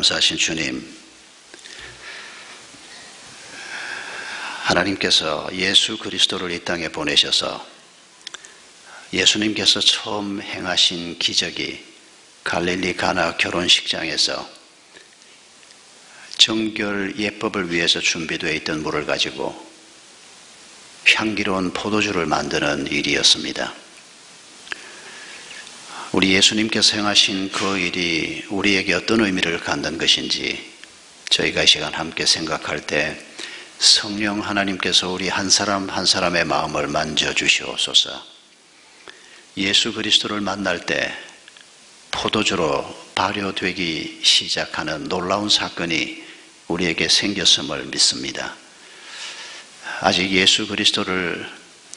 감사하신 주님, 하나님께서 예수 그리스도를 이 땅에 보내셔서 예수님께서 처음 행하신 기적이 갈릴리 가나 결혼식장에서 정결 예법을 위해서 준비되어 있던 물을 가지고 향기로운 포도주를 만드는 일이었습니다. 우리 예수님께서 행하신 그 일이 우리에게 어떤 의미를 갖는 것인지 저희가 이 시간 함께 생각할 때 성령 하나님께서 우리 한 사람 한 사람의 마음을 만져 주시옵소서. 예수 그리스도를 만날 때 포도주로 발효되기 시작하는 놀라운 사건이 우리에게 생겼음을 믿습니다. 아직 예수 그리스도를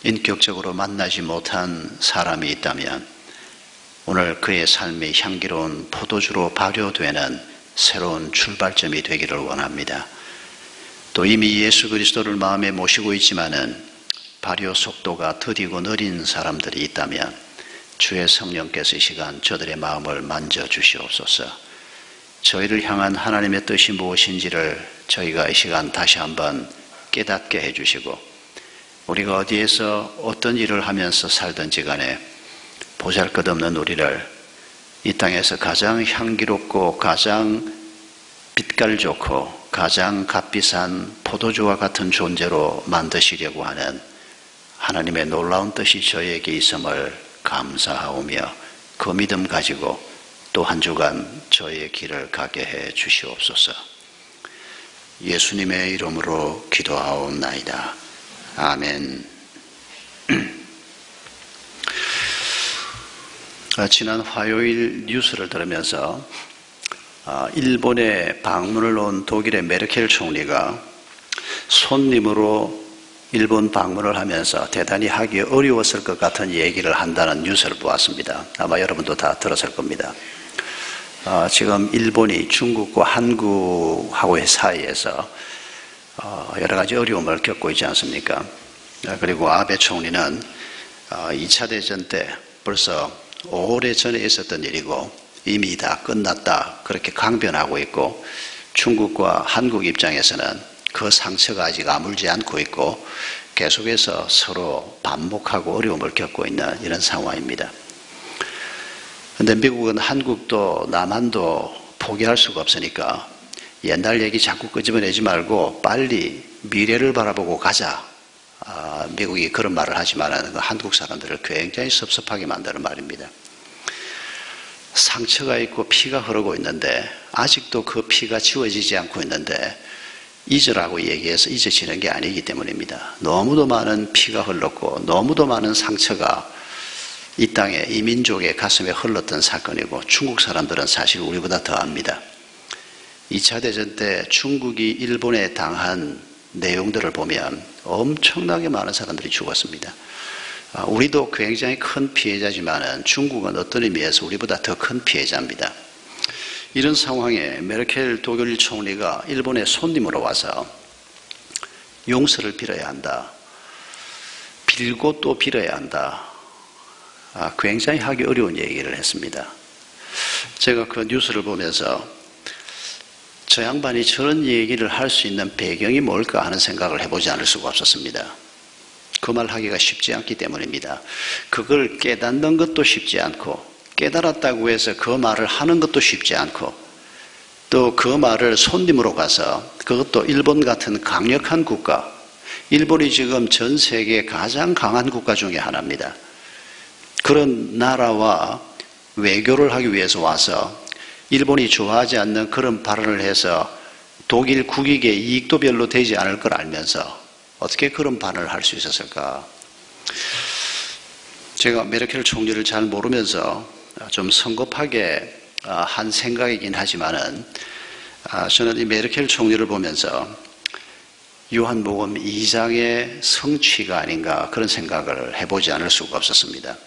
인격적으로 만나지 못한 사람이 있다면 오늘 그의 삶이 향기로운 포도주로 발효되는 새로운 출발점이 되기를 원합니다. 또 이미 예수 그리스도를 마음에 모시고 있지만은 발효 속도가 더디고 느린 사람들이 있다면 주의 성령께서 이 시간 저들의 마음을 만져 주시옵소서. 저희를 향한 하나님의 뜻이 무엇인지를 저희가 이 시간 다시 한번 깨닫게 해주시고 우리가 어디에서 어떤 일을 하면서 살든지 간에 보잘 것 없는 우리를 이 땅에서 가장 향기롭고 가장 빛깔 좋고 가장 값비싼 포도주와 같은 존재로 만드시려고 하는 하나님의 놀라운 뜻이 저에게 있음을 감사하오며 그 믿음 가지고 또 한 주간 저의 길을 가게 해 주시옵소서. 예수님의 이름으로 기도하옵나이다. 아멘. 아, 지난 화요일 뉴스를 들으면서 아, 일본에 방문을 온 독일의 메르켈 총리가 손님으로 일본 방문을 하면서 대단히 하기 어려웠을 것 같은 얘기를 한다는 뉴스를 보았습니다. 아마 여러분도 다 들었을 겁니다. 어, 지금 일본이 중국과 한국하고의 사이에서 어, 여러 가지 어려움을 겪고 있지 않습니까? 어, 그리고 아베 총리는 2차 대전 때 벌써 오래 전에 있었던 일이고 이미 다 끝났다 그렇게 강변하고 있고 중국과 한국 입장에서는 그 상처가 아직 아물지 않고 있고 계속해서 서로 반복하고 어려움을 겪고 있는 이런 상황입니다. 근데 미국은 한국도 남한도 포기할 수가 없으니까 옛날 얘기 자꾸 끄집어내지 말고 빨리 미래를 바라보고 가자. 아, 미국이 그런 말을 하지만 한국 사람들을 굉장히 섭섭하게 만드는 말입니다. 상처가 있고 피가 흐르고 있는데 아직도 그 피가 지워지지 않고 있는데 잊으라고 얘기해서 잊어지는 게 아니기 때문입니다. 너무도 많은 피가 흘렀고 너무도 많은 상처가 이 땅에 이 민족의 가슴에 흘렀던 사건이고 중국 사람들은 사실 우리보다 더 압니다. 2차 대전 때 중국이 일본에 당한 내용들을 보면 엄청나게 많은 사람들이 죽었습니다. 아, 우리도 굉장히 큰 피해자지만 중국은 어떤 의미에서 우리보다 더 큰 피해자입니다. 이런 상황에 메르켈 독일 총리가 일본에 손님으로 와서 용서를 빌어야 한다. 빌고 또 빌어야 한다. 아, 굉장히 하기 어려운 얘기를 했습니다. 제가 그 뉴스를 보면서 저 양반이 저런 얘기를 할 수 있는 배경이 뭘까 하는 생각을 해보지 않을 수가 없었습니다. 그 말 하기가 쉽지 않기 때문입니다. 그걸 깨닫는 것도 쉽지 않고 깨달았다고 해서 그 말을 하는 것도 쉽지 않고 또 그 말을 손님으로 가서 그것도 일본 같은 강력한 국가 일본이 지금 전 세계 가장 강한 국가 중에 하나입니다. 그런 나라와 외교를 하기 위해서 와서 일본이 좋아하지 않는 그런 발언을 해서 독일 국익에 이익도 별로 되지 않을 걸 알면서 어떻게 그런 발언을 할 수 있었을까? 제가 메르켈 총리를 잘 모르면서 좀 성급하게 한 생각이긴 하지만은 저는 이 메르켈 총리를 보면서 요한복음 2장의 성취가 아닌가 그런 생각을 해보지 않을 수가 없었습니다.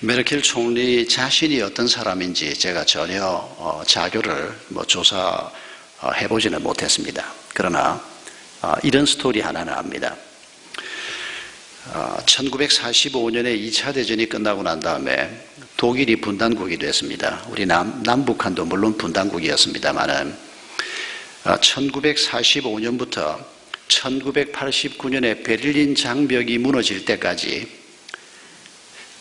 메르켈 총리 자신이 어떤 사람인지 제가 전혀 어, 자료를 뭐 조사해 보지는 못했습니다. 그러나 어, 이런 스토리 하나는 압니다. 1945년에 2차 대전이 끝나고 난 다음에 독일이 분단국이 됐습니다. 우리 남, 남북한도 물론 분단국이었습니다만은 1945년부터 1989년에 베를린 장벽이 무너질 때까지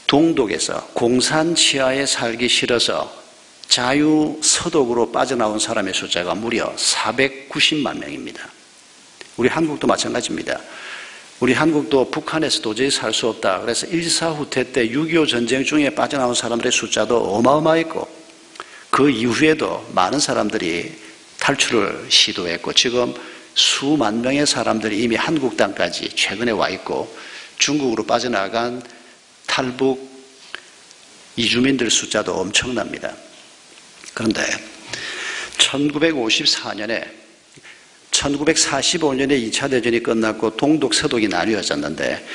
동독에서 공산 치하에 살기 싫어서 자유 서독으로 빠져나온 사람의 숫자가 무려 490만 명입니다. 우리 한국도 마찬가지입니다. 우리 한국도 북한에서 도저히 살 수 없다. 그래서 1사 후퇴 때 6.25 전쟁 중에 빠져나온 사람들의 숫자도 어마어마했고 그 이후에도 많은 사람들이 탈출을 시도했고 지금 수만 명의 사람들이 이미 한국 땅까지 최근에 와 있고 중국으로 빠져나간 탈북 이주민들 숫자도 엄청납니다. 그런데 1954년에 1945년에 2차 대전이 끝났고 동독, 서독이 나뉘어졌는데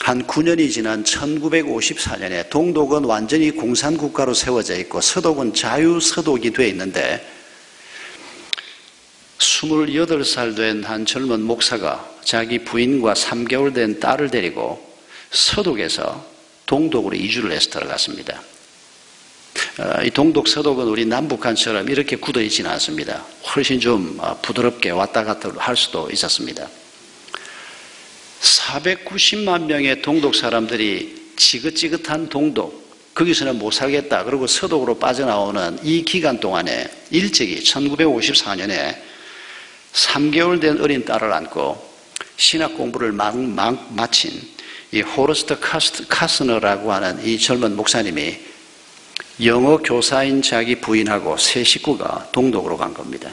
한 9년이 지난 1954년에 동독은 완전히 공산국가로 세워져 있고 서독은 자유서독이 되어 있는데 28살 된 한 젊은 목사가 자기 부인과 3개월 된 딸을 데리고 서독에서 동독으로 이주를 해서 들어갔습니다. 어, 이 동독 서독은 우리 남북한처럼 이렇게 굳어 있지는 않습니다. 훨씬 좀 어, 부드럽게 왔다 갔다 할 수도 있었습니다. 490만 명의 동독 사람들이 지긋지긋한 동독, 거기서는 못 살겠다. 그리고 서독으로 빠져나오는 이 기간 동안에 일찍이 1954년에 3개월 된 어린 딸을 안고 신학 공부를 막, 막 마친 이 호르스트 카스너라고 하는 이 젊은 목사님이 영어 교사인 자기 부인하고 세 식구가 동독으로 간 겁니다.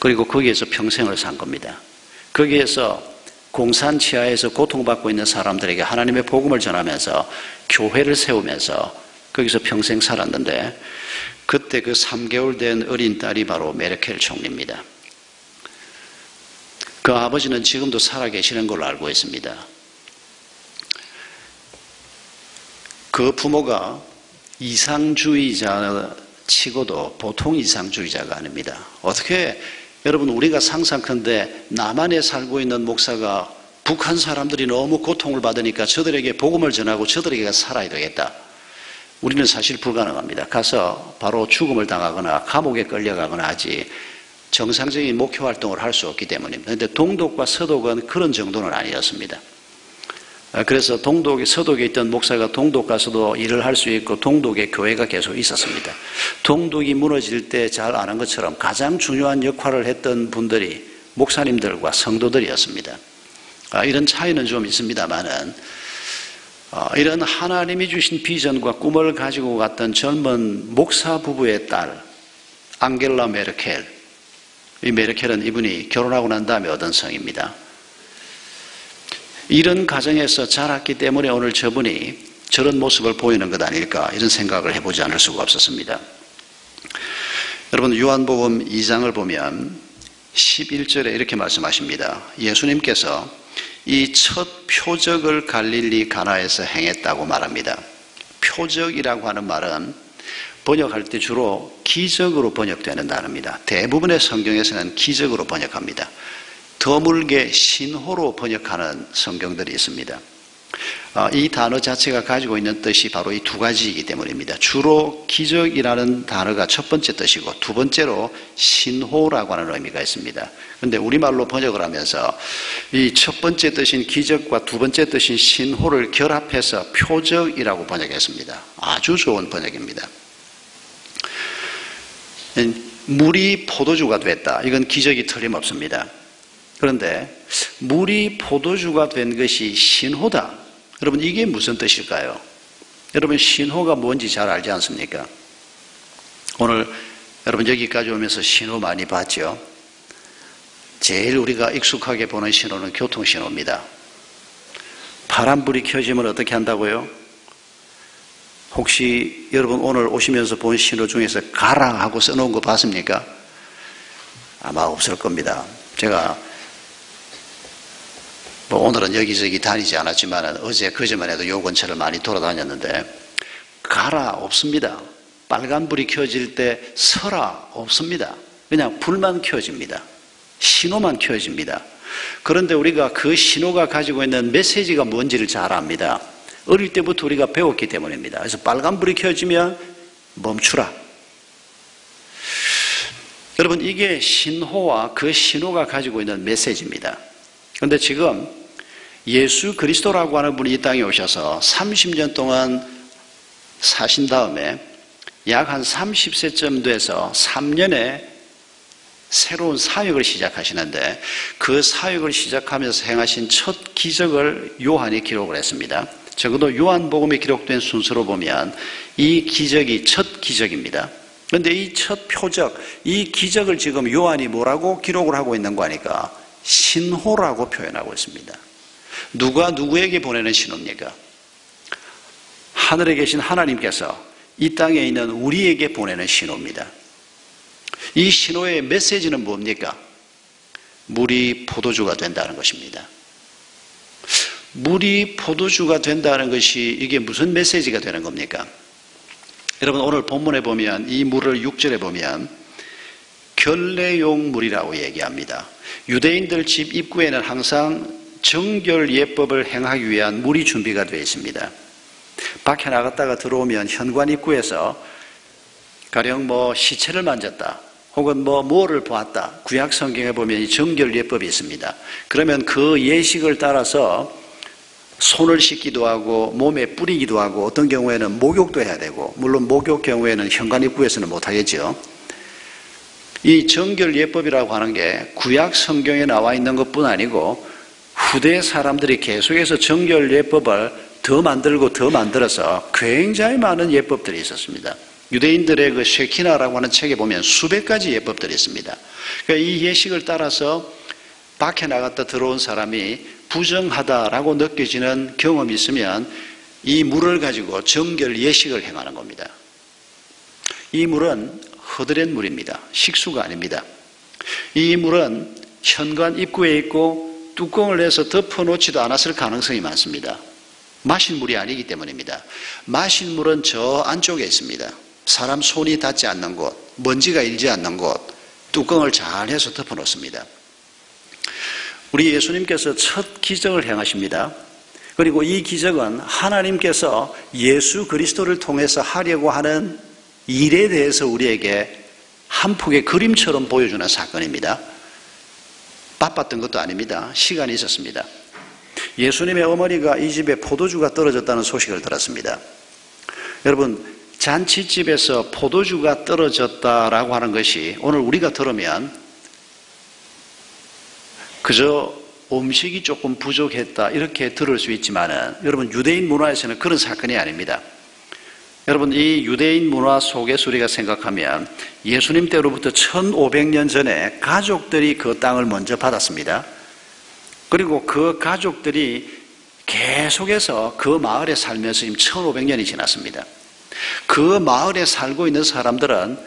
그리고 거기에서 평생을 산 겁니다. 거기에서 공산 치하에서 고통받고 있는 사람들에게 하나님의 복음을 전하면서 교회를 세우면서 거기서 평생 살았는데 그때 그 3개월 된 어린 딸이 바로 메르켈 총리입니다. 그 아버지는 지금도 살아 계시는 걸로 알고 있습니다. 그 부모가 이상주의자 치고도 보통 이상주의자가 아닙니다. 어떻게 여러분 우리가 상상컨대 남한에 살고 있는 목사가 북한 사람들이 너무 고통을 받으니까 저들에게 복음을 전하고 저들에게 살아야 되겠다. 우리는 사실 불가능합니다. 가서 바로 죽음을 당하거나 감옥에 끌려가거나 하지 정상적인 목회 활동을 할 수 없기 때문입니다. 그런데 동독과 서독은 그런 정도는 아니었습니다. 아, 그래서 동독에 서독에 있던 목사가 동독 가서도 일을 할 수 있고 동독에 교회가 계속 있었습니다. 동독이 무너질 때 잘 아는 것처럼 가장 중요한 역할을 했던 분들이 목사님들과 성도들이었습니다. 아, 이런 차이는 좀 있습니다만은 아, 이런 하나님이 주신 비전과 꿈을 가지고 갔던 젊은 목사 부부의 딸 앙겔라 메르켈 이 메르켈은 이분이 결혼하고 난 다음에 얻은 성입니다. 이런 가정에서 자랐기 때문에 오늘 저분이 저런 모습을 보이는 것 아닐까 이런 생각을 해보지 않을 수가 없었습니다. 여러분 요한복음 2장을 보면 11절에 이렇게 말씀하십니다. 예수님께서 이 첫 표적을 갈릴리 가나에서 행했다고 말합니다. 표적이라고 하는 말은 번역할 때 주로 기적으로 번역되는 단어입니다. 대부분의 성경에서는 기적으로 번역합니다. 드물게 신호로 번역하는 성경들이 있습니다. 아, 이 단어 자체가 가지고 있는 뜻이 바로 이 두 가지이기 때문입니다. 주로 기적이라는 단어가 첫 번째 뜻이고 두 번째로 신호라고 하는 의미가 있습니다. 그런데 우리말로 번역을 하면서 이 첫 번째 뜻인 기적과 두 번째 뜻인 신호를 결합해서 표적이라고 번역했습니다. 아주 좋은 번역입니다. 물이 포도주가 됐다. 이건 기적이 틀림없습니다. 그런데 물이 포도주가 된 것이 신호다. 여러분 이게 무슨 뜻일까요? 여러분 신호가 뭔지 잘 알지 않습니까? 오늘 여러분 여기까지 오면서 신호 많이 봤죠? 제일 우리가 익숙하게 보는 신호는 교통신호입니다. 파란불이 켜지면 어떻게 한다고요? 혹시 여러분 오늘 오시면서 본 신호 중에서 가라 하고 써놓은 거 봤습니까? 아마 없을 겁니다. 제가 뭐 오늘은 여기저기 다니지 않았지만 어제 그제만 해도 요 근처를 많이 돌아다녔는데 가라 없습니다. 빨간불이 켜질 때 서라 없습니다. 그냥 불만 켜집니다. 신호만 켜집니다. 그런데 우리가 그 신호가 가지고 있는 메시지가 뭔지를 잘 압니다. 어릴 때부터 우리가 배웠기 때문입니다. 그래서 빨간불이 켜지면 멈추라. 여러분, 이게 신호와 그 신호가 가지고 있는 메시지입니다. 그런데 지금 예수 그리스도라고 하는 분이 이 땅에 오셔서 30년 동안 사신 다음에 약 한 30세쯤 돼서 3년에 새로운 사역을 시작하시는데 그 사역을 시작하면서 행하신 첫 기적을 요한이 기록을 했습니다. 적어도 요한복음에 기록된 순서로 보면 이 기적이 첫 기적입니다. 그런데 이 첫 표적, 이 기적을 지금 요한이 뭐라고 기록을 하고 있는 거니까 신호라고 표현하고 있습니다. 누가 누구에게 보내는 신호입니까? 하늘에 계신 하나님께서 이 땅에 있는 우리에게 보내는 신호입니다. 이 신호의 메시지는 뭡니까? 물이 포도주가 된다는 것입니다. 물이 포도주가 된다는 것이 이게 무슨 메시지가 되는 겁니까? 여러분 오늘 본문에 보면 이 물을 6절에 보면 결례용 물이라고 얘기합니다. 유대인들 집 입구에는 항상 정결 예법을 행하기 위한 물이 준비가 되어 있습니다. 밖에 나갔다가 들어오면 현관 입구에서 가령 뭐 시체를 만졌다. 혹은 뭐 뭐를 보았다. 구약 성경에 보면 이 정결 예법이 있습니다. 그러면 그 예식을 따라서 손을 씻기도 하고 몸에 뿌리기도 하고 어떤 경우에는 목욕도 해야 되고 물론 목욕 경우에는 현관 입구에서는 못 하겠죠. 이 정결 예법이라고 하는 게 구약 성경에 나와 있는 것뿐 아니고 후대 사람들이 계속해서 정결 예법을 더 만들고 더 만들어서 굉장히 많은 예법들이 있었습니다. 유대인들의 그 쉐키나라고 하는 책에 보면 수백 가지 예법들이 있습니다. 그러니까 이 예식을 따라서 밖에 나갔다 들어온 사람이 부정하다라고 느껴지는 경험이 있으면 이 물을 가지고 정결 예식을 행하는 겁니다. 이 물은 허드렛 물입니다. 식수가 아닙니다. 이 물은 현관 입구에 있고 뚜껑을 내서 덮어놓지도 않았을 가능성이 많습니다. 마실 물이 아니기 때문입니다. 마실 물은 저 안쪽에 있습니다. 사람 손이 닿지 않는 곳, 먼지가 일지 않는 곳, 뚜껑을 잘 해서 덮어놓습니다. 우리 예수님께서 첫 기적을 행하십니다. 그리고 이 기적은 하나님께서 예수 그리스도를 통해서 하려고 하는 일에 대해서 우리에게 한 폭의 그림처럼 보여주는 사건입니다. 바빴던 것도 아닙니다. 시간이 있었습니다. 예수님의 어머니가 이 집에 포도주가 떨어졌다는 소식을 들었습니다. 여러분, 잔치집에서 포도주가 떨어졌다라고 하는 것이 오늘 우리가 들으면 그저 음식이 조금 부족했다 이렇게 들을 수 있지만은 여러분 유대인 문화에서는 그런 사건이 아닙니다. 여러분 이 유대인 문화 속에서 우리가 생각하면 예수님 때로부터 1500년 전에 가족들이 그 땅을 먼저 받았습니다. 그리고 그 가족들이 계속해서 그 마을에 살면서 지금 1500년이 지났습니다. 그 마을에 살고 있는 사람들은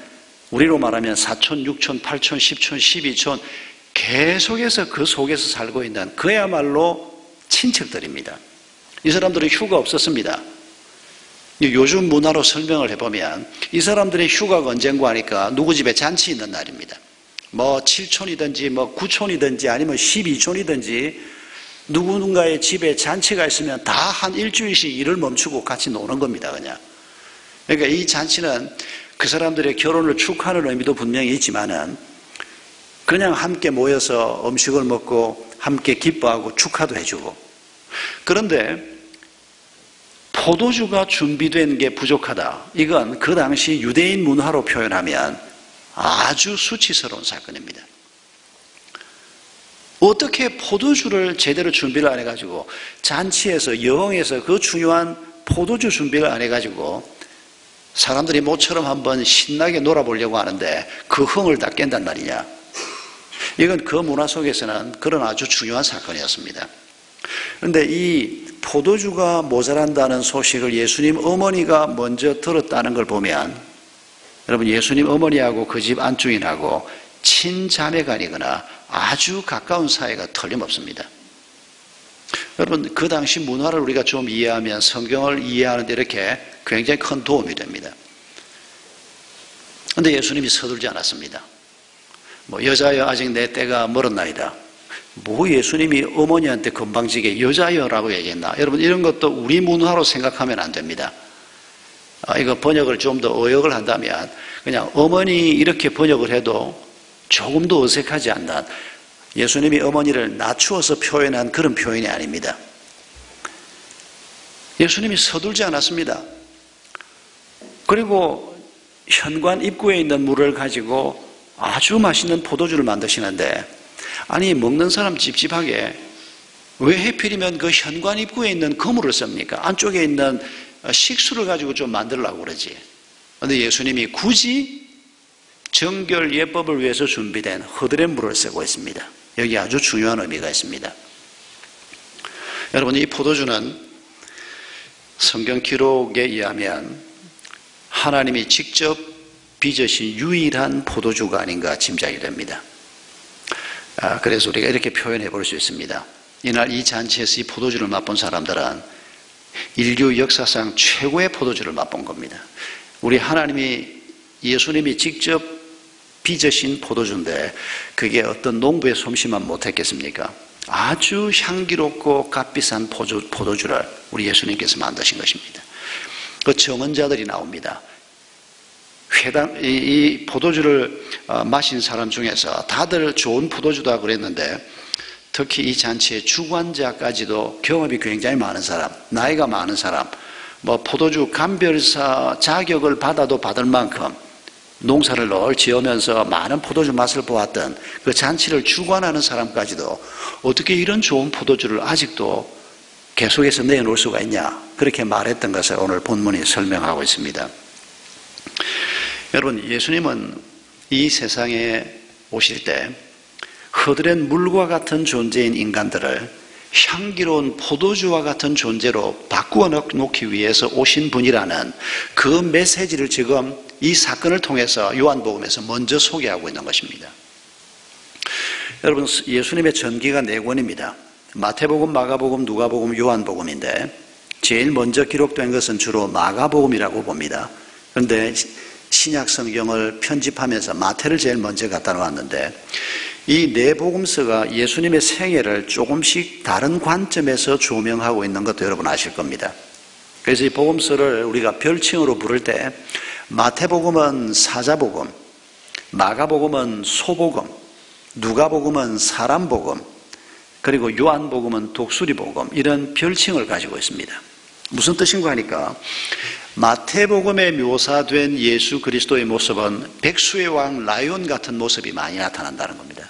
우리로 말하면 4천, 6천, 8천, 10천, 12천 계속해서 그 속에서 살고 있는 그야말로 친척들입니다. 이 사람들은 휴가 없었습니다. 요즘 문화로 설명을 해보면 이 사람들의 휴가가 언젠가 하니까 누구 집에 잔치 있는 날입니다. 뭐 7촌이든지 뭐 9촌이든지 아니면 12촌이든지 누군가의 집에 잔치가 있으면 다 한 일주일씩 일을 멈추고 같이 노는 겁니다, 그냥. 그러니까 이 잔치는 그 사람들의 결혼을 축하하는 의미도 분명히 있지만은 그냥 함께 모여서 음식을 먹고 함께 기뻐하고 축하도 해주고. 그런데 포도주가 준비된 게 부족하다. 이건 그 당시 유대인 문화로 표현하면 아주 수치스러운 사건입니다. 어떻게 포도주를 제대로 준비를 안 해가지고 잔치에서 여흥에서 그 중요한 포도주 준비를 안 해가지고 사람들이 모처럼 한번 신나게 놀아보려고 하는데 그 흥을 다 깬단 말이냐. 이건 그 문화 속에서는 그런 아주 중요한 사건이었습니다. 그런데 이 포도주가 모자란다는 소식을 예수님 어머니가 먼저 들었다는 걸 보면 여러분 예수님 어머니하고 그 집 안주인하고 친자매간이거나 아주 가까운 사이가 틀림없습니다. 여러분 그 당시 문화를 우리가 좀 이해하면 성경을 이해하는 데 이렇게 굉장히 큰 도움이 됩니다. 그런데 예수님이 서둘지 않았습니다. 뭐 여자여 아직 내 때가 멀었나이다. 뭐 예수님이 어머니한테 건방지게 여자여라고 얘기했나? 여러분 이런 것도 우리 문화로 생각하면 안 됩니다. 아, 이거 번역을 좀 더 어역을 한다면 그냥 어머니 이렇게 번역을 해도 조금도 어색하지 않는 예수님이 어머니를 낮추어서 표현한 그런 표현이 아닙니다. 예수님이 서둘지 않았습니다. 그리고 현관 입구에 있는 물을 가지고 아주 맛있는 포도주를 만드시는데 아니 먹는 사람 찝찝하게 왜 해필이면 그 현관 입구에 있는 거물을 씁니까? 안쪽에 있는 식수를 가지고 좀 만들려고 그러지. 그런데 예수님이 굳이 정결 예법을 위해서 준비된 허드렛 물을 쓰고 있습니다. 여기 아주 중요한 의미가 있습니다. 여러분 이 포도주는 성경 기록에 의하면 하나님이 직접 빚으신 유일한 포도주가 아닌가 짐작이 됩니다. 아, 그래서 우리가 이렇게 표현해 볼 수 있습니다. 이날 이 잔치에서 이 포도주를 맛본 사람들은 인류 역사상 최고의 포도주를 맛본 겁니다. 우리 하나님이 예수님이 직접 빚으신 포도주인데 그게 어떤 농부의 솜씨만 못했겠습니까? 아주 향기롭고 값비싼 포도주를 우리 예수님께서 만드신 것입니다. 그 정언자들이 나옵니다. 회당, 이, 이 포도주를 어, 마신 사람 중에서 다들 좋은 포도주다 그랬는데 특히 이 잔치의 주관자까지도 경험이 굉장히 많은 사람, 나이가 많은 사람, 뭐 포도주 감별사 자격을 받아도 받을 만큼 농사를 늘 지으면서 많은 포도주 맛을 보았던 그 잔치를 주관하는 사람까지도 어떻게 이런 좋은 포도주를 아직도 계속해서 내놓을 수가 있냐 그렇게 말했던 것을 오늘 본문이 설명하고 있습니다. 여러분, 예수님은 이 세상에 오실 때 허드렛 물과 같은 존재인 인간들을 향기로운 포도주와 같은 존재로 바꾸어 놓기 위해서 오신 분이라는 그 메시지를 지금 이 사건을 통해서 요한복음에서 먼저 소개하고 있는 것입니다. 여러분, 예수님의 전기가 네 권입니다. 마태복음, 마가복음, 누가복음, 요한복음인데 제일 먼저 기록된 것은 주로 마가복음이라고 봅니다. 그런데 신약 성경을 편집하면서 마태를 제일 먼저 갖다 놓았는데 이 네 복음서가 예수님의 생애를 조금씩 다른 관점에서 조명하고 있는 것도 여러분 아실 겁니다. 그래서 이 복음서를 우리가 별칭으로 부를 때 마태복음은 사자복음, 마가복음은 소복음, 누가복음은 사람복음, 그리고 요한복음은 독수리복음 이런 별칭을 가지고 있습니다. 무슨 뜻인가 하니까 마태복음에 묘사된 예수 그리스도의 모습은 백수의 왕 라이온 같은 모습이 많이 나타난다는 겁니다.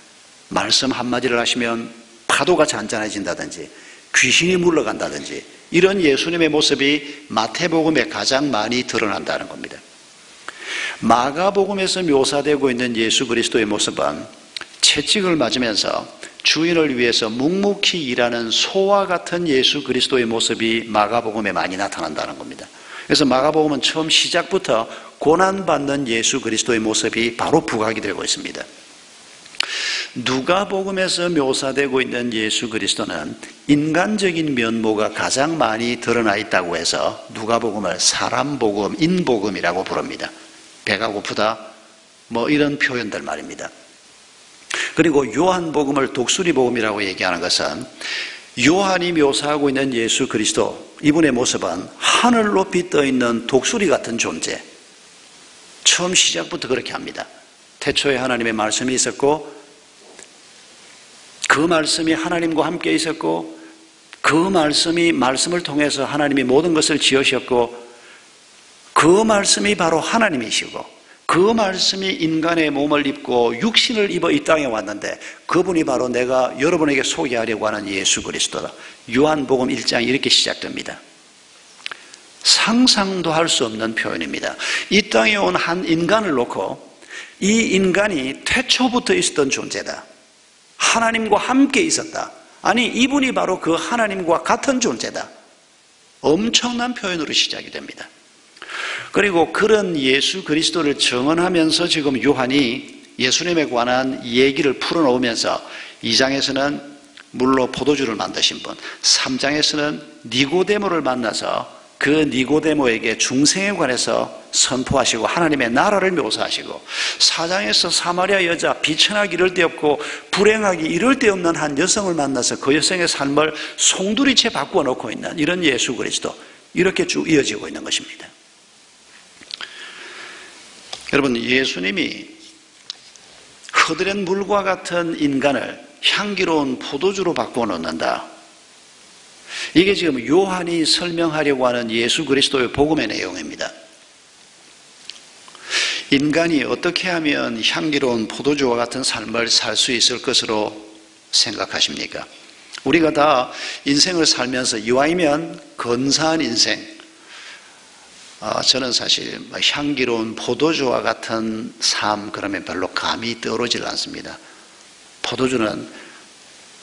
말씀 한마디를 하시면 파도가 잔잔해진다든지 귀신이 물러간다든지 이런 예수님의 모습이 마태복음에 가장 많이 드러난다는 겁니다. 마가복음에서 묘사되고 있는 예수 그리스도의 모습은 채찍을 맞으면서 주인을 위해서 묵묵히 일하는 소와 같은 예수 그리스도의 모습이 마가복음에 많이 나타난다는 겁니다. 그래서 마가복음은 처음 시작부터 고난받는 예수 그리스도의 모습이 바로 부각이 되고 있습니다. 누가복음에서 묘사되고 있는 예수 그리스도는 인간적인 면모가 가장 많이 드러나 있다고 해서 누가복음을 사람복음, 인복음이라고 부릅니다. 배가 고프다, 뭐 이런 표현들 말입니다. 그리고 요한복음을 독수리복음이라고 얘기하는 것은 요한이 묘사하고 있는 예수 그리스도 이분의 모습은 하늘 높이 떠 있는 독수리 같은 존재. 처음 시작부터 그렇게 합니다. 태초에 하나님의 말씀이 있었고 그 말씀이 하나님과 함께 있었고 그 말씀이 말씀을 통해서 하나님이 모든 것을 지으셨고 그 말씀이 바로 하나님이시고 그 말씀이 인간의 몸을 입고 육신을 입어 이 땅에 왔는데 그분이 바로 내가 여러분에게 소개하려고 하는 예수 그리스도다. 요한복음 1장 이렇게 시작됩니다. 상상도 할 수 없는 표현입니다. 이 땅에 온 한 인간을 놓고 이 인간이 태초부터 있었던 존재다. 하나님과 함께 있었다. 아니, 이분이 바로 그 하나님과 같은 존재다. 엄청난 표현으로 시작이 됩니다. 그리고 그런 예수 그리스도를 정언하면서 지금 요한이 예수님에 관한 얘기를 풀어놓으면서 2장에서는 물로 포도주를 만드신 분, 3장에서는 니고데모를 만나서 그 니고데모에게 중생에 관해서 선포하시고 하나님의 나라를 묘사하시고 사장에서 사마리아 여자 비천하기 이럴 데 없고 불행하기 이럴 데 없는 한 여성을 만나서 그 여성의 삶을 송두리째 바꾸어 놓고 있는 이런 예수 그리스도 이렇게 쭉 이어지고 있는 것입니다. 여러분 예수님이 흐드렛 물과 같은 인간을 향기로운 포도주로 바꾸어 놓는다. 이게 지금 요한이 설명하려고 하는 예수 그리스도의 복음의 내용입니다. 인간이 어떻게 하면 향기로운 포도주와 같은 삶을 살 수 있을 것으로 생각하십니까? 우리가 다 인생을 살면서 이와이면 근사한 인생, 어, 저는 사실 뭐 향기로운 포도주와 같은 삶 그러면 별로 감이 떠오르질 않습니다. 포도주는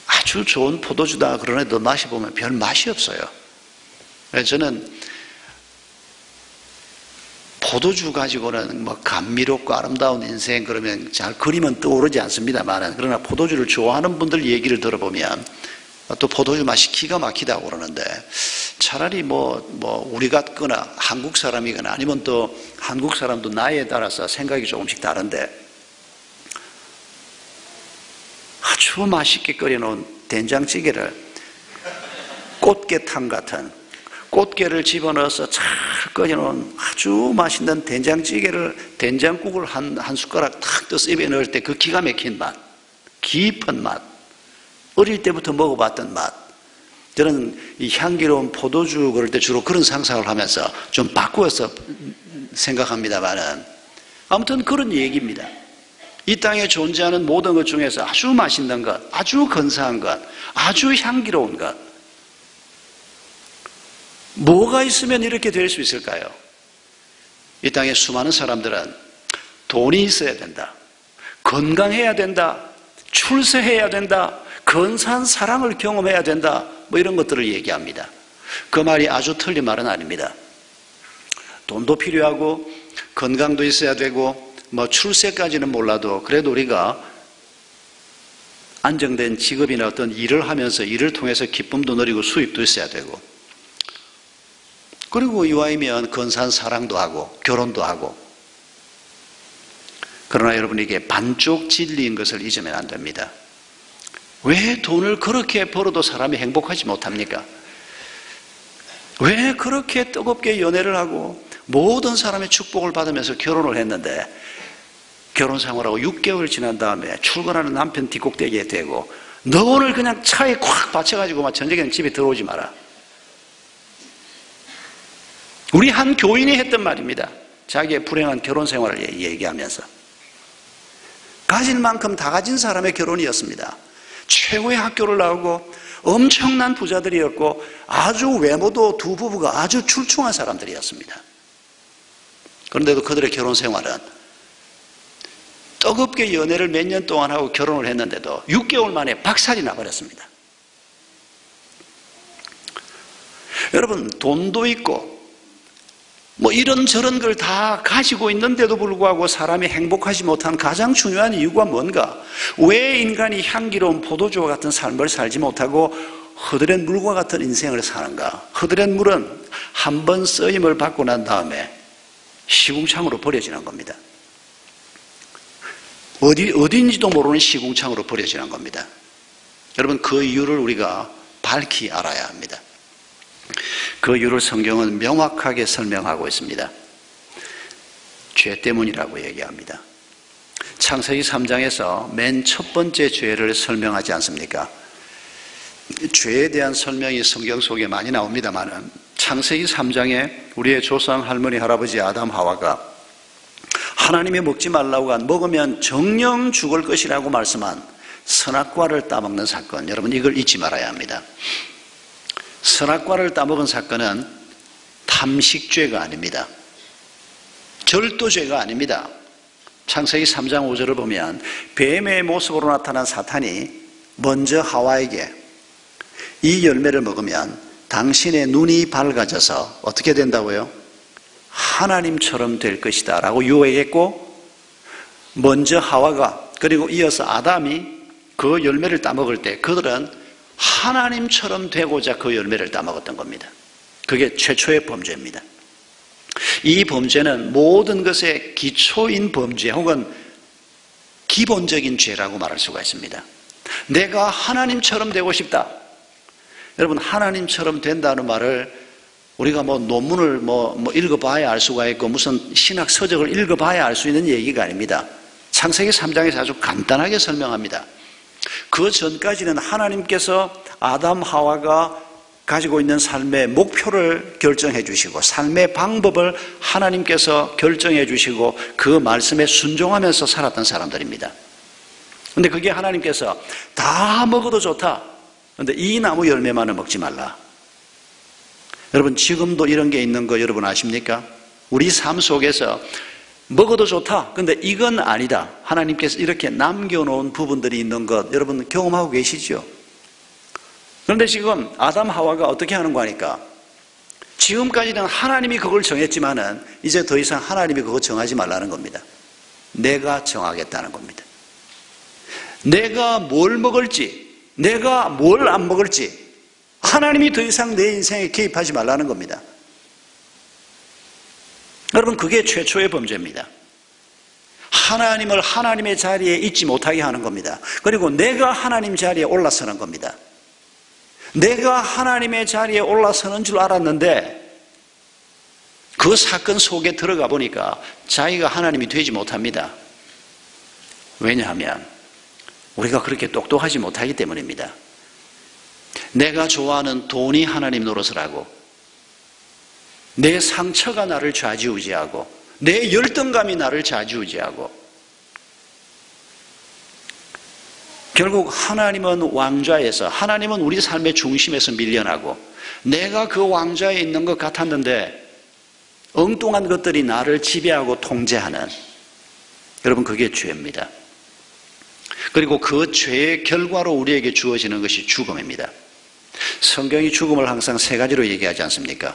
아주 좋은 포도주다 그러는데 맛이 보면 별 맛이 없어요. 저는 포도주 가지고는 뭐 감미롭고 아름다운 인생 그러면 잘 그림은 떠오르지 않습니다만 그러나 포도주를 좋아하는 분들 얘기를 들어보면 또 포도주 맛이 기가 막히다고 그러는데 차라리 뭐, 뭐, 우리 같거나 한국 사람이거나 아니면 또 한국 사람도 나이에 따라서 생각이 조금씩 다른데 아주 맛있게 끓여놓은 된장찌개를 꽃게탕 같은 꽃게를 집어넣어서 잘 끓여놓은 아주 맛있는 된장찌개를 된장국을 한, 한 숟가락 탁 떠서 입에 넣을 때 그 기가 막힌 맛, 깊은 맛, 어릴 때부터 먹어봤던 맛. 저는 이 향기로운 포도주 그럴 때 주로 그런 상상을 하면서 좀 바꾸어서 생각합니다만은 아무튼 그런 얘기입니다. 이 땅에 존재하는 모든 것 중에서 아주 맛있는 것, 아주 근사한 것, 아주 향기로운 것. 뭐가 있으면 이렇게 될 수 있을까요? 이 땅에 수많은 사람들은 돈이 있어야 된다. 건강해야 된다. 출세해야 된다. 근사한 사랑을 경험해야 된다. 뭐 이런 것들을 얘기합니다. 그 말이 아주 틀린 말은 아닙니다. 돈도 필요하고 건강도 있어야 되고 뭐 출세까지는 몰라도 그래도 우리가 안정된 직업이나 어떤 일을 하면서 일을 통해서 기쁨도 누리고 수입도 있어야 되고 그리고 이와이면 근사한 사랑도 하고 결혼도 하고 그러나 여러분에게 반쪽 진리인 것을 잊으면 안 됩니다. 왜 돈을 그렇게 벌어도 사람이 행복하지 못합니까? 왜 그렇게 뜨겁게 연애를 하고 모든 사람의 축복을 받으면서 결혼을 했는데 결혼 생활 하고 6개월 지난 다음에 출근하는 남편 뒷꼭대기에 대고 너 오늘 그냥 차에 콱 받쳐가지고 막 저녁에는 집에 들어오지 마라. 우리 한 교인이 했던 말입니다. 자기의 불행한 결혼 생활을 얘기하면서. 가진 만큼 다 가진 사람의 결혼이었습니다. 최고의 학교를 나오고 엄청난 부자들이었고 아주 외모도 두 부부가 아주 출중한 사람들이었습니다. 그런데도 그들의 결혼 생활은 뜨겁게 연애를 몇 년 동안 하고 결혼을 했는데도 6개월 만에 박살이 나버렸습니다. 여러분, 돈도 있고, 뭐 이런저런 걸 다 가지고 있는데도 불구하고 사람이 행복하지 못한 가장 중요한 이유가 뭔가? 왜 인간이 향기로운 포도주와 같은 삶을 살지 못하고 흐드렛 물과 같은 인생을 사는가? 흐드렛 물은 한 번 쓰임을 받고 난 다음에 시궁창으로 버려지는 겁니다. 어디, 어딘지도 모르는 시궁창으로 버려지는 겁니다. 여러분, 그 이유를 우리가 밝히 알아야 합니다. 그 이유를 성경은 명확하게 설명하고 있습니다. 죄 때문이라고 얘기합니다. 창세기 3장에서 맨 첫 번째 죄를 설명하지 않습니까? 죄에 대한 설명이 성경 속에 많이 나옵니다만 창세기 3장에 우리의 조상 할머니 할아버지 아담 하와가 하나님이 먹지 말라고 한 먹으면 정령 죽을 것이라고 말씀한 선악과를 따먹는 사건 여러분 이걸 잊지 말아야 합니다. 선악과를 따먹은 사건은 탐식죄가 아닙니다. 절도죄가 아닙니다. 창세기 3장 5절을 보면 뱀의 모습으로 나타난 사탄이 먼저 하와에게 이 열매를 먹으면 당신의 눈이 밝아져서 어떻게 된다고요? 하나님처럼 될 것이다 라고 유혹했고 먼저 하와가 그리고 이어서 아담이 그 열매를 따먹을 때 그들은 하나님처럼 되고자 그 열매를 따먹었던 겁니다. 그게 최초의 범죄입니다. 이 범죄는 모든 것의 기초인 범죄 혹은 기본적인 죄라고 말할 수가 있습니다. 내가 하나님처럼 되고 싶다. 여러분, 하나님처럼 된다는 말을 우리가 뭐 논문을 뭐, 뭐 읽어봐야 알 수가 있고 무슨 신학 서적을 읽어봐야 알 수 있는 얘기가 아닙니다. 창세기 3장에서 아주 간단하게 설명합니다. 그 전까지는 하나님께서 아담 하와가 가지고 있는 삶의 목표를 결정해 주시고 삶의 방법을 하나님께서 결정해 주시고 그 말씀에 순종하면서 살았던 사람들입니다. 근데 그게 하나님께서 다 먹어도 좋다. 근데 이 나무 열매만은 먹지 말라. 여러분 지금도 이런 게 있는 거 여러분 아십니까? 우리 삶 속에서 먹어도 좋다. 근데 이건 아니다. 하나님께서 이렇게 남겨놓은 부분들이 있는 것 여러분 경험하고 계시죠? 그런데 지금 아담 하와가 어떻게 하는 거니까 지금까지는 하나님이 그걸 정했지만은 이제 더 이상 하나님이 그거 정하지 말라는 겁니다. 내가 정하겠다는 겁니다. 내가 뭘 먹을지, 내가 뭘 안 먹을지, 하나님이 더 이상 내 인생에 개입하지 말라는 겁니다. 여러분, 그게 최초의 범죄입니다. 하나님을 하나님의 자리에 있지 못하게 하는 겁니다. 그리고 내가 하나님 자리에 올라서는 겁니다. 내가 하나님의 자리에 올라서는 줄 알았는데 그 사건 속에 들어가 보니까 자기가 하나님이 되지 못합니다. 왜냐하면 우리가 그렇게 똑똑하지 못하기 때문입니다. 내가 좋아하는 돈이 하나님 노릇을 하고 내 상처가 나를 좌지우지하고 내 열등감이 나를 좌지우지하고 결국 하나님은 왕좌에서 하나님은 우리 삶의 중심에서 밀려나고 내가 그 왕좌에 있는 것 같았는데 엉뚱한 것들이 나를 지배하고 통제하는 여러분 그게 죄입니다. 그리고 그 죄의 결과로 우리에게 주어지는 것이 죽음입니다. 성경이 죽음을 항상 세 가지로 얘기하지 않습니까?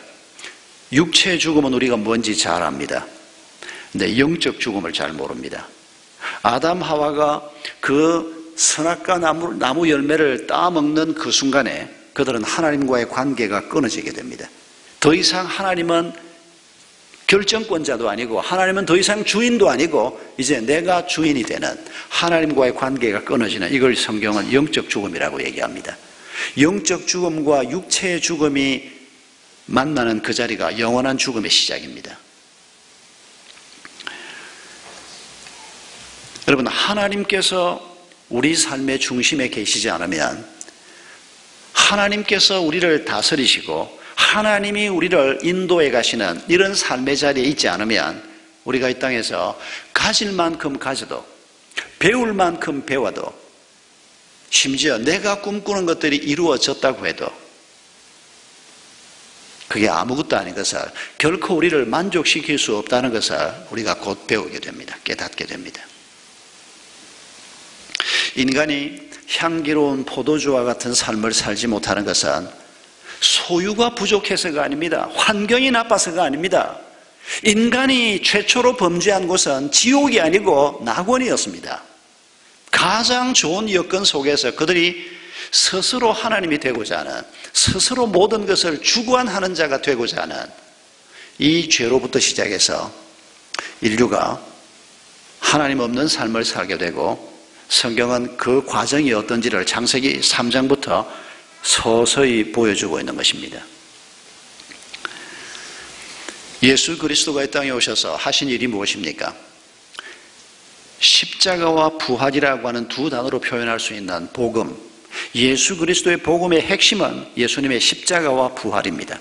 육체의 죽음은 우리가 뭔지 잘 압니다. 근데 영적 죽음을 잘 모릅니다. 아담 하와가 그 선악과 나무, 나무 열매를 따먹는 그 순간에 그들은 하나님과의 관계가 끊어지게 됩니다. 더 이상 하나님은 결정권자도 아니고 하나님은 더 이상 주인도 아니고 이제 내가 주인이 되는 하나님과의 관계가 끊어지는 이걸 성경은 영적 죽음이라고 얘기합니다. 영적 죽음과 육체의 죽음이 만나는 그 자리가 영원한 죽음의 시작입니다. 여러분, 하나님께서 우리 삶의 중심에 계시지 않으면 하나님께서 우리를 다스리시고 하나님이 우리를 인도해 가시는 이런 삶의 자리에 있지 않으면 우리가 이 땅에서 가질 만큼 가져도 배울 만큼 배워도 심지어 내가 꿈꾸는 것들이 이루어졌다고 해도 그게 아무것도 아닌 것을 결코 우리를 만족시킬 수 없다는 것을 우리가 곧 배우게 됩니다. 깨닫게 됩니다. 인간이 향기로운 포도주와 같은 삶을 살지 못하는 것은 소유가 부족해서가 아닙니다. 환경이 나빠서가 아닙니다. 인간이 최초로 범죄한 곳은 지옥이 아니고 낙원이었습니다. 가장 좋은 여건 속에서 그들이 스스로 하나님이 되고자 하는, 스스로 모든 것을 주관하는 자가 되고자 하는 이 죄로부터 시작해서 인류가 하나님 없는 삶을 살게 되고 성경은 그 과정이 어떤지를 창세기 3장부터 서서히 보여주고 있는 것입니다. 예수 그리스도가 이 땅에 오셔서 하신 일이 무엇입니까? 십자가와 부활이라고 하는 두 단어로 표현할 수 있는 복음. 예수 그리스도의 복음의 핵심은 예수님의 십자가와 부활입니다.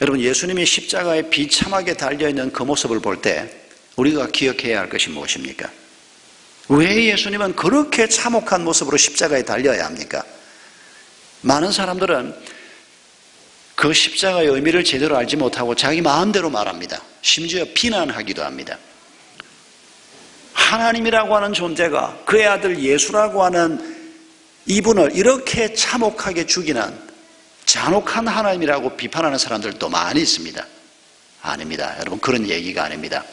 여러분, 예수님이 십자가에 비참하게 달려있는 그 모습을 볼 때 우리가 기억해야 할 것이 무엇입니까? 왜 예수님은 그렇게 참혹한 모습으로 십자가에 달려야 합니까? 많은 사람들은 그 십자가의 의미를 제대로 알지 못하고 자기 마음대로 말합니다. 심지어 비난하기도 합니다. 하나님이라고 하는 존재가 그의 아들 예수라고 하는 이분을 이렇게 참혹하게 죽이는 잔혹한 하나님이라고 비판하는 사람들도 많이 있습니다. 아닙니다. 여러분, 그런 얘기가 아닙니다.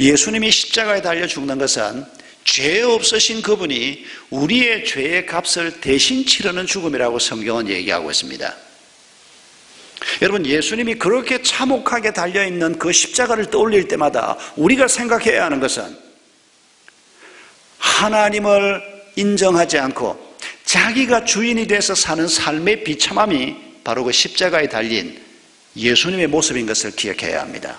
예수님이 십자가에 달려 죽는 것은 죄 없으신 그분이 우리의 죄의 값을 대신 치르는 죽음이라고 성경은 얘기하고 있습니다. 여러분, 예수님이 그렇게 참혹하게 달려있는 그 십자가를 떠올릴 때마다 우리가 생각해야 하는 것은 하나님을 인정하지 않고 자기가 주인이 돼서 사는 삶의 비참함이 바로 그 십자가에 달린 예수님의 모습인 것을 기억해야 합니다.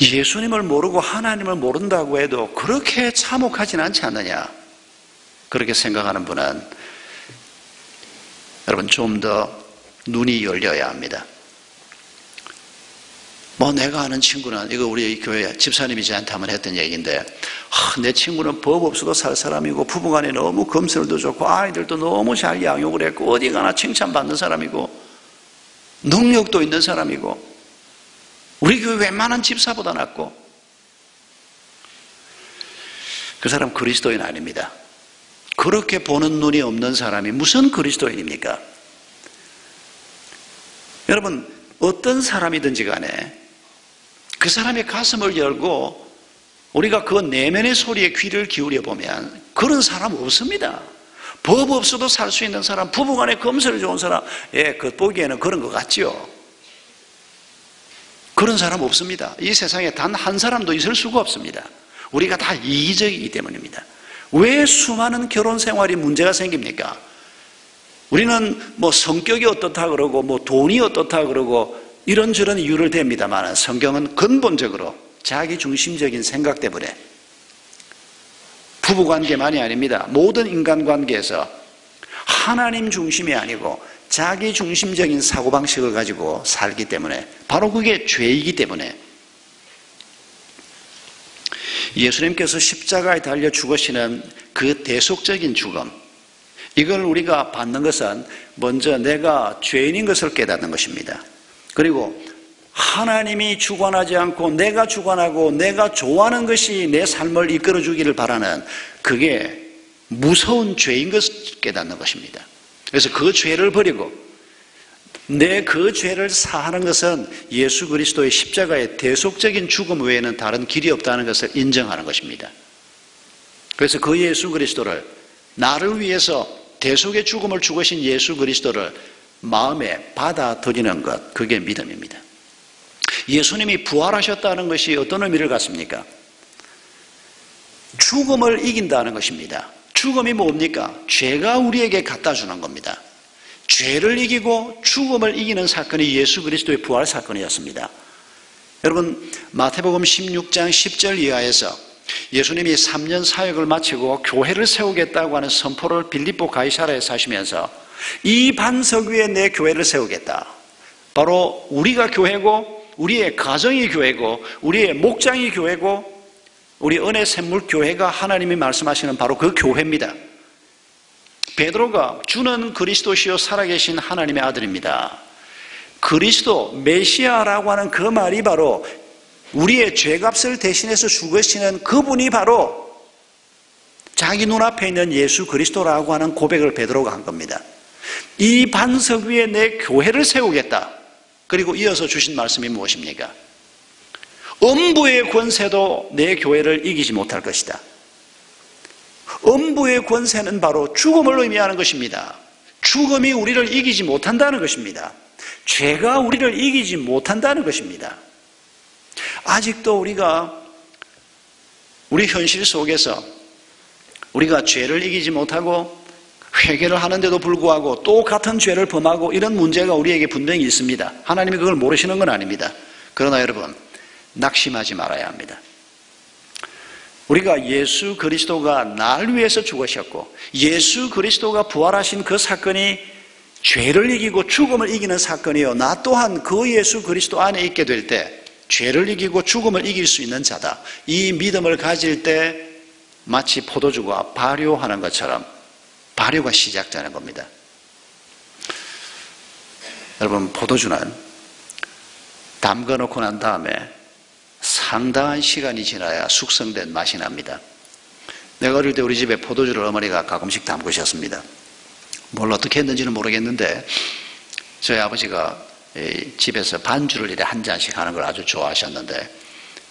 예수님을 모르고 하나님을 모른다고 해도 그렇게 참혹하진 않지 않느냐. 그렇게 생각하는 분은 여러분 좀 더 눈이 열려야 합니다. 뭐 내가 아는 친구는 이거 우리 교회 집사님이 저한테 한번 했던 얘기인데 아, 내 친구는 법 없어도 살 사람이고 부부간에 너무 검설도 좋고 아이들도 너무 잘 양육을 했고 어디 가나 칭찬받는 사람이고 능력도 있는 사람이고 우리 교회 웬만한 집사보다 낫고 그 사람 그리스도인 아닙니다. 그렇게 보는 눈이 없는 사람이 무슨 그리스도인입니까? 여러분 어떤 사람이든지 간에 그 사람의 가슴을 열고 우리가 그 내면의 소리에 귀를 기울여 보면 그런 사람 없습니다. 법 없어도 살 수 있는 사람, 부부간에 검술 좋은 사람, 예, 그 보기에는 그런 것 같지요. 그런 사람 없습니다. 이 세상에 단 한 사람도 있을 수가 없습니다. 우리가 다 이기적이기 때문입니다. 왜 수많은 결혼 생활이 문제가 생깁니까? 우리는 뭐 성격이 어떻다 그러고 뭐 돈이 어떻다 그러고 이런저런 이유를 댑니다만 성경은 근본적으로 자기 중심적인 생각 때문에 부부관계만이 아닙니다. 모든 인간관계에서 하나님 중심이 아니고 자기 중심적인 사고방식을 가지고 살기 때문에 바로 그게 죄이기 때문에 예수님께서 십자가에 달려 죽으시는 그 대속적인 죽음 이걸 우리가 받는 것은 먼저 내가 죄인인 것을 깨닫는 것입니다. 그리고 하나님이 주관하지 않고 내가 주관하고 내가 좋아하는 것이 내 삶을 이끌어 주기를 바라는 그게 무서운 죄인 것을 깨닫는 것입니다. 그래서 그 죄를 버리고 내 그 죄를 사하는 것은 예수 그리스도의 십자가의 대속적인 죽음 외에는 다른 길이 없다는 것을 인정하는 것입니다. 그래서 그 예수 그리스도를 나를 위해서 대속의 죽음을 죽으신 예수 그리스도를 마음에 받아들이는 것, 그게 믿음입니다. 예수님이 부활하셨다는 것이 어떤 의미를 갖습니까? 죽음을 이긴다는 것입니다. 죽음이 뭡니까? 죄가 우리에게 갖다 주는 겁니다. 죄를 이기고 죽음을 이기는 사건이 예수 그리스도의 부활 사건이었습니다. 여러분, 마태복음 16장 10절 이하에서 예수님이 3년 사역을 마치고 교회를 세우겠다고 하는 선포를 빌립보 가이사라에서 하시면서 이 반석 위에 내 교회를 세우겠다. 바로 우리가 교회고 우리의 가정이 교회고 우리의 목장이 교회고 우리 은혜 샘물 교회가 하나님이 말씀하시는 바로 그 교회입니다. 베드로가 주는 그리스도시요 살아계신 하나님의 아들입니다. 그리스도 메시아라고 하는 그 말이 바로 우리의 죄값을 대신해서 죽으시는 그분이 바로 자기 눈앞에 있는 예수 그리스도라고 하는 고백을 베드로가 한 겁니다. 이 반석 위에 내 교회를 세우겠다. 그리고 이어서 주신 말씀이 무엇입니까? 음부의 권세도 내 교회를 이기지 못할 것이다. 음부의 권세는 바로 죽음을 의미하는 것입니다. 죽음이 우리를 이기지 못한다는 것입니다. 죄가 우리를 이기지 못한다는 것입니다. 아직도 우리가 우리 현실 속에서 우리가 죄를 이기지 못하고 회개를 하는데도 불구하고 또 같은 죄를 범하고 이런 문제가 우리에게 분명히 있습니다. 하나님이 그걸 모르시는 건 아닙니다. 그러나 여러분, 낙심하지 말아야 합니다. 우리가 예수 그리스도가 날 위해서 죽으셨고 예수 그리스도가 부활하신 그 사건이 죄를 이기고 죽음을 이기는 사건이요. 나 또한 그 예수 그리스도 안에 있게 될 때 죄를 이기고 죽음을 이길 수 있는 자다. 이 믿음을 가질 때 마치 포도주가 발효하는 것처럼 발효가 시작되는 겁니다. 여러분, 포도주는 담가 놓고 난 다음에 상당한 시간이 지나야 숙성된 맛이 납니다. 내가 어릴 때 우리 집에 포도주를 어머니가 가끔씩 담그셨습니다. 뭘 어떻게 했는지는 모르겠는데 저희 아버지가 집에서 반주를 이래 한 잔씩 하는 걸 아주 좋아하셨는데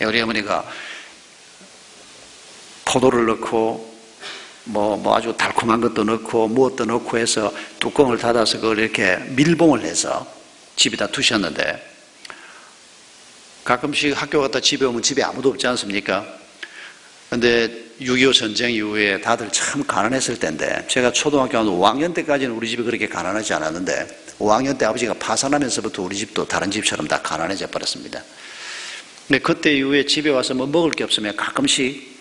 우리 어머니가 포도를 넣고 뭐, 뭐 아주 달콤한 것도 넣고 무엇도 넣고 해서 뚜껑을 닫아서 그걸 이렇게 밀봉을 해서 집에다 두셨는데 가끔씩 학교 갔다 집에 오면 집에 아무도 없지 않습니까? 근데 6.25 전쟁 이후에 다들 참 가난했을 때인데 제가 초등학교 한 5학년 때까지는 우리 집이 그렇게 가난하지 않았는데 5학년 때 아버지가 파산하면서부터 우리 집도 다른 집처럼 다 가난해져 버렸습니다. 근데 그때 이후에 집에 와서 뭐 먹을 게 없으면 가끔씩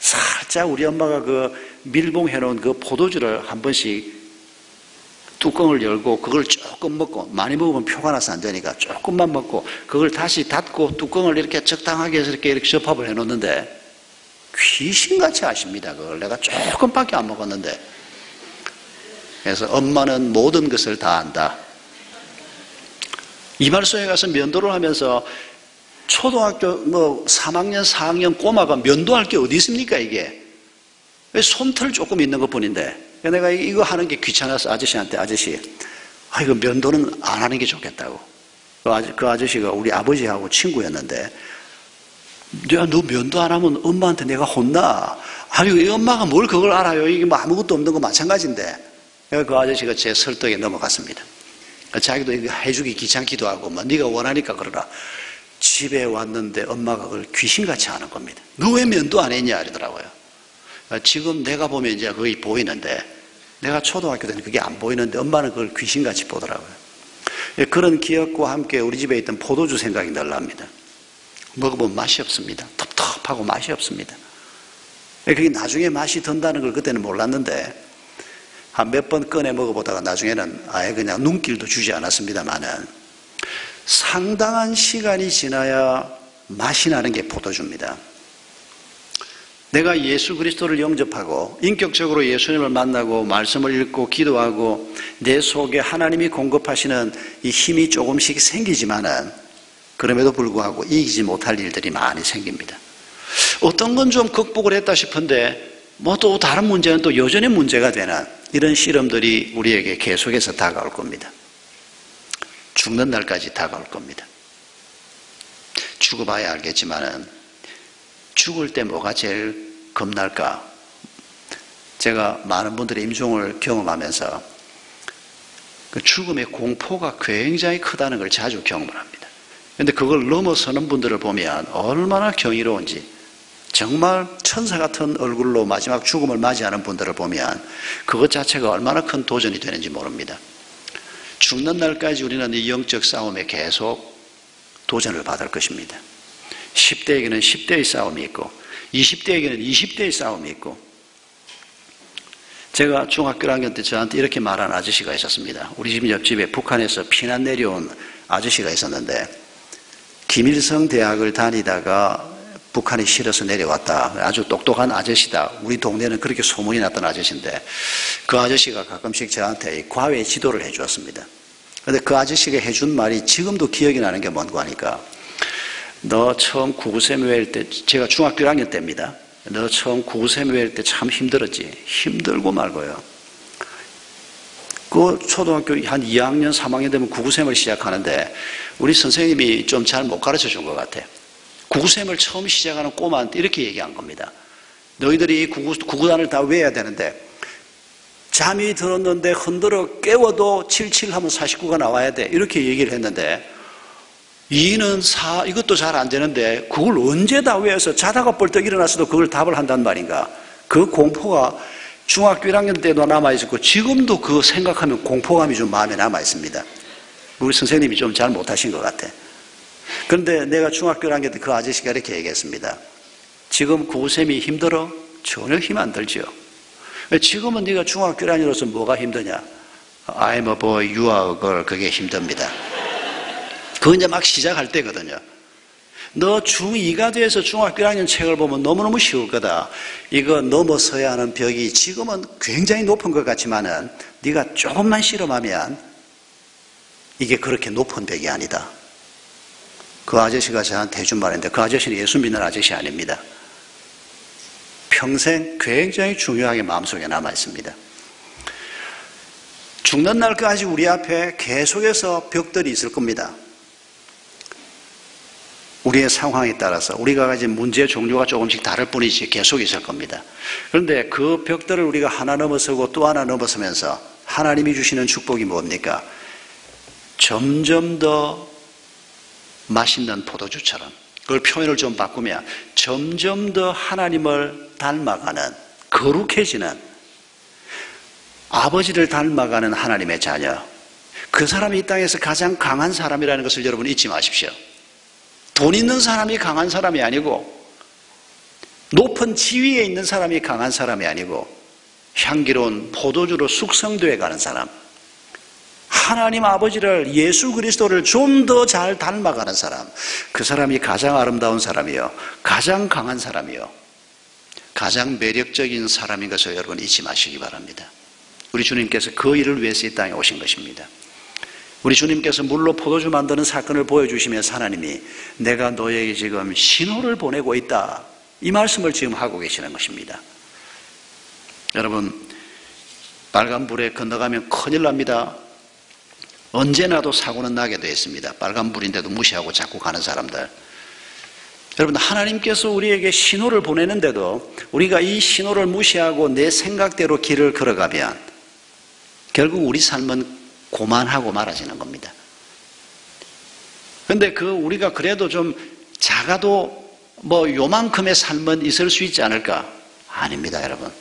살짝 우리 엄마가 그 밀봉해 놓은 그 포도주를 한 번씩 뚜껑을 열고 그걸 조금 먹고 많이 먹으면 표가 나서 안 되니까 조금만 먹고 그걸 다시 닫고 뚜껑을 이렇게 적당하게 해서 이렇게, 이렇게 접합을 해 놓는데 귀신같이 아십니다. 그걸 내가 조금밖에 안 먹었는데 그래서 엄마는 모든 것을 다 안다. 이발소에 가서 면도를 하면서 초등학교 뭐 3학년, 4학년 꼬마가 면도할 게 어디 있습니까, 이게? 왜 솜털 조금 있는 것 뿐인데. 내가 이거 하는 게 귀찮아서 아저씨한테 아저씨, 아, 이거 면도는 안 하는 게 좋겠다고. 그, 아저, 그 아저씨가 우리 아버지하고 친구였는데, 야, 너 면도 안 하면 엄마한테 내가 혼나. 아니, 이 엄마가 뭘 그걸 알아요? 이게 뭐 아무것도 없는 거 마찬가지인데. 그 아저씨가 제 설득에 넘어갔습니다. 자기도 이거 해주기 귀찮기도 하고, 뭐, 네가 원하니까 그러라. 집에 왔는데 엄마가 그걸 귀신같이 하는 겁니다. 너 왜 면도 안 했냐? 이러더라고요. 지금 내가 보면 이제 거의 보이는데, 내가 초등학교 때는 그게 안 보이는데 엄마는 그걸 귀신같이 보더라고요. 예, 그런 기억과 함께 우리 집에 있던 포도주 생각이 날랍니다. 먹어보면 맛이 없습니다. 텁텁하고 맛이 없습니다. 예, 그게 나중에 맛이 든다는 걸 그때는 몰랐는데, 한 몇 번 꺼내 먹어보다가 나중에는 아예 그냥 눈길도 주지 않았습니다만은, 상당한 시간이 지나야 맛이 나는 게 포도주입니다. 내가 예수 그리스도를 영접하고 인격적으로 예수님을 만나고 말씀을 읽고 기도하고 내 속에 하나님이 공급하시는 이 힘이 조금씩 생기지만은 그럼에도 불구하고 이기지 못할 일들이 많이 생깁니다. 어떤 건 좀 극복을 했다 싶은데 뭐 또 다른 문제는 또 여전히 문제가 되는 이런 실험들이 우리에게 계속해서 다가올 겁니다. 죽는 날까지 다가올 겁니다. 죽어봐야 알겠지만은 죽을 때 뭐가 제일 겁날까? 제가 많은 분들의 임종을 경험하면서 그 죽음의 공포가 굉장히 크다는 걸 자주 경험을 합니다. 그런데 그걸 넘어서는 분들을 보면 얼마나 경이로운지 정말 천사 같은 얼굴로 마지막 죽음을 맞이하는 분들을 보면 그것 자체가 얼마나 큰 도전이 되는지 모릅니다. 죽는 날까지 우리는 이 영적 싸움에 계속 도전을 받을 것입니다. 10대에게는 10대의 싸움이 있고 20대에게는 20대의 싸움이 있고 제가 중학교 1학년 때 저한테 이렇게 말한 아저씨가 있었습니다. 우리 집 옆집에 북한에서 피난 내려온 아저씨가 있었는데 김일성 대학을 다니다가 북한이 싫어서 내려왔다. 아주 똑똑한 아저씨다. 우리 동네는 그렇게 소문이 났던 아저씨인데 그 아저씨가 가끔씩 저한테 과외 지도를 해 주었습니다. 그런데 그 아저씨가 해준 말이 지금도 기억이 나는 게 뭔가 하니까 너 처음 구구쌤 외울 때 제가 중학교 1학년 때입니다. 너 처음 구구쌤 외울 때참 힘들었지. 힘들고 말고요. 그 초등학교 한 2학년, 3학년 되면 구구쌤을 시작하는데 우리 선생님이 좀 잘 못 가르쳐 준 것 같아. 구구쌤을 처음 시작하는 꼬마한테 이렇게 얘기한 겁니다. 너희들이 구구, 구구단을 다 외워야 되는데 잠이 들었는데 흔들어 깨워도 77하면 49가 나와야 돼. 이렇게 얘기를 했는데 2는 4, 이것도 잘 안 되는데 그걸 언제 다 외워서 자다가 벌떡 일어났어도 그걸 답을 한단 말인가. 그 공포가 중학교 1학년 때도 남아있었고 지금도 그거 생각하면 공포감이 좀 마음에 남아있습니다. 우리 선생님이 좀 잘 못하신 것 같아. 그런데 내가 중학교 1학년 때 그 아저씨가 이렇게 얘기했습니다. 지금 구쌤이 힘들어? 전혀 힘 안 들죠. 지금은 네가 중학교 1학년으로서 뭐가 힘드냐? I'm a boy, you are a girl. 그게 힘듭니다. 그건 이제 막 시작할 때거든요. 너 중2가 돼서 중학교 1학년 책을 보면 너무너무 쉬울 거다. 이거 넘어서야 하는 벽이 지금은 굉장히 높은 것 같지만은 네가 조금만 실험하면 이게 그렇게 높은 벽이 아니다. 그 아저씨가 저한테 해준 말인데 그 아저씨는 예수 믿는 아저씨 아닙니다. 평생 굉장히 중요하게 마음속에 남아 있습니다. 죽는 날까지 우리 앞에 계속해서 벽들이 있을 겁니다. 우리의 상황에 따라서 우리가 가진 문제의 종류가 조금씩 다를 뿐이지 계속 있을 겁니다. 그런데 그 벽들을 우리가 하나 넘어서고 또 하나 넘어서면서 하나님이 주시는 축복이 뭡니까? 점점 더 맛있는 포도주처럼 그걸 표현을 좀 바꾸면 점점 더 하나님을 닮아가는 거룩해지는 아버지를 닮아가는 하나님의 자녀 그 사람이 이 땅에서 가장 강한 사람이라는 것을 여러분 잊지 마십시오. 돈 있는 사람이 강한 사람이 아니고 높은 지위에 있는 사람이 강한 사람이 아니고 향기로운 포도주로 숙성되어 가는 사람. 하나님 아버지를 예수 그리스도를 좀 더 잘 닮아가는 사람. 그 사람이 가장 아름다운 사람이요. 가장 강한 사람이요. 가장 매력적인 사람인 것을 여러분 잊지 마시기 바랍니다. 우리 주님께서 그 일을 위해서 이 땅에 오신 것입니다 우리 주님께서 물로 포도주 만드는 사건을 보여주시면서 하나님이 내가 너에게 지금 신호를 보내고 있다. 이 말씀을 지금 하고 계시는 것입니다. 여러분, 빨간불에 건너가면 큰일 납니다. 언제나도 사고는 나게 되어 있습니다. 빨간불인데도 무시하고 자꾸 가는 사람들. 여러분, 하나님께서 우리에게 신호를 보내는데도 우리가 이 신호를 무시하고 내 생각대로 길을 걸어가면 결국 우리 삶은 고만하고 말아지는 겁니다. 근데 그 우리가 그래도 좀 작아도 뭐 요만큼의 삶은 있을 수 있지 않을까? 아닙니다, 여러분.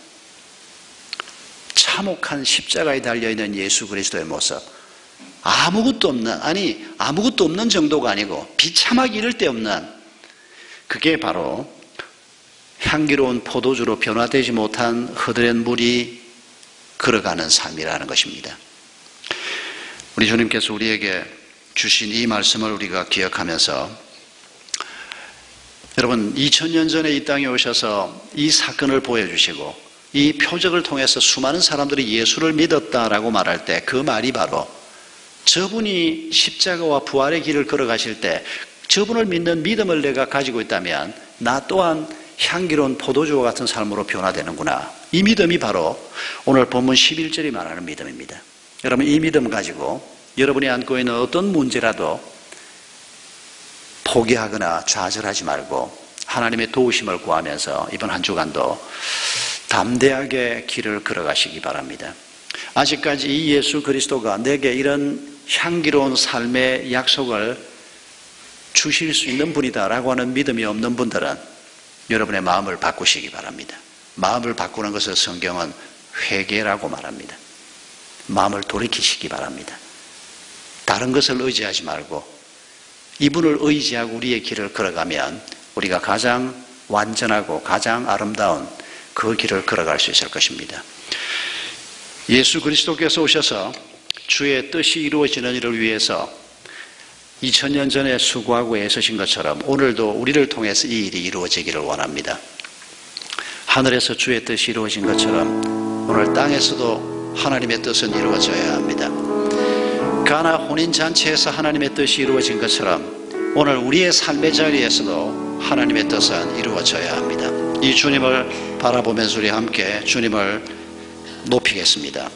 참혹한 십자가에 달려있는 예수 그리스도의 모습. 아무것도 없는, 아니, 아무것도 없는 정도가 아니고 비참하기 이를 데 없는 그게 바로 향기로운 포도주로 변화되지 못한 흐드렛 물이 걸어가는 삶이라는 것입니다. 우리 주님께서 우리에게 주신 이 말씀을 우리가 기억하면서 여러분 2000년 전에 이 땅에 오셔서 이 사건을 보여주시고 이 표적을 통해서 수많은 사람들이 예수를 믿었다라고 말할 때 그 말이 바로 저분이 십자가와 부활의 길을 걸어가실 때 저분을 믿는 믿음을 내가 가지고 있다면 나 또한 향기로운 포도주와 같은 삶으로 변화되는구나. 이 믿음이 바로 오늘 본문 11절이 말하는 믿음입니다. 여러분 이 믿음 가지고 여러분이 안고 있는 어떤 문제라도 포기하거나 좌절하지 말고 하나님의 도우심을 구하면서 이번 한 주간도 담대하게 길을 걸어가시기 바랍니다. 아직까지 이 예수 그리스도가 내게 이런 향기로운 삶의 약속을 주실 수 있는 분이다라고 하는 믿음이 없는 분들은 여러분의 마음을 바꾸시기 바랍니다. 마음을 바꾸는 것을 성경은 회개라고 말합니다. 마음을 돌이키시기 바랍니다. 다른 것을 의지하지 말고 이분을 의지하고 우리의 길을 걸어가면 우리가 가장 완전하고 가장 아름다운 그 길을 걸어갈 수 있을 것입니다. 예수 그리스도께서 오셔서 주의 뜻이 이루어지는 일을 위해서 2000년 전에 수고하고 애쓰신 것처럼 오늘도 우리를 통해서 이 일이 이루어지기를 원합니다. 하늘에서 주의 뜻이 이루어진 것처럼 오늘 땅에서도 하나님의 뜻은 이루어져야 합니다. 가나 혼인잔치에서 하나님의 뜻이 이루어진 것처럼 오늘 우리의 삶의 자리에서도 하나님의 뜻은 이루어져야 합니다. 이 주님을 바라보면서 우리 함께 주님을 높이겠습니다.